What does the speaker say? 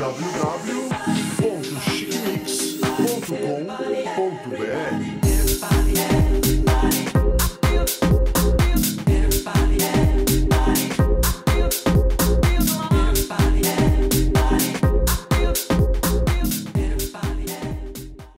www.chimix.com.br